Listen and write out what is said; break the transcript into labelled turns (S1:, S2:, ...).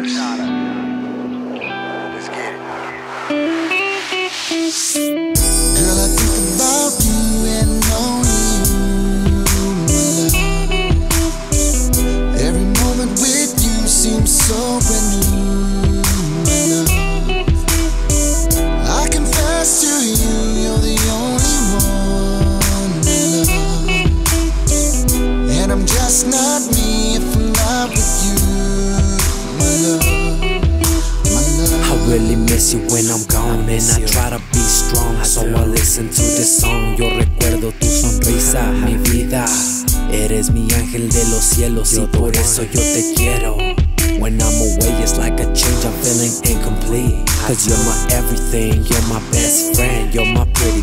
S1: Let's get it. Girl, I think about you and only you, Every moment with you seems so brand new, I confess to you, you're the only one, And I'm just not me. really
S2: miss you when I'm gone. And I try to be strong, so I listen to this song. Yo recuerdo tu sonrisa, mi vida. Eres mi ángel de los cielos y por eso yo te quiero. When I'm away it's like a change, I'm feeling incomplete. Cause you're my everything, you're my best friend, you're my pretty